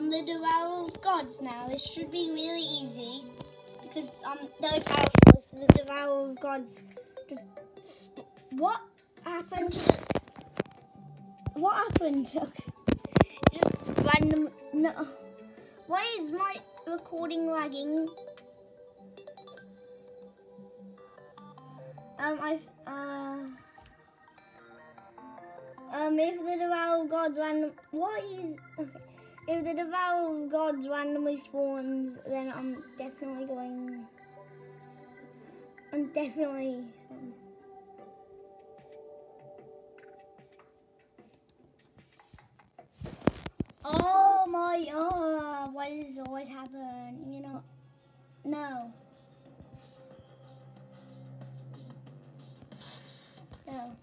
on the Devourer of Gods now. This should be really easy because I'm very powerful if the Devourer of Gods sp- What happened? What happened? just random. No. Why is my recording lagging? Um, I, uh, Um, if the Devourer of Gods random. What is. Okay. If the Devourer Gods randomly spawns, then I'm definitely going. I'm definitely. Um, oh my. Oh, why does this always happen? You know. No. No.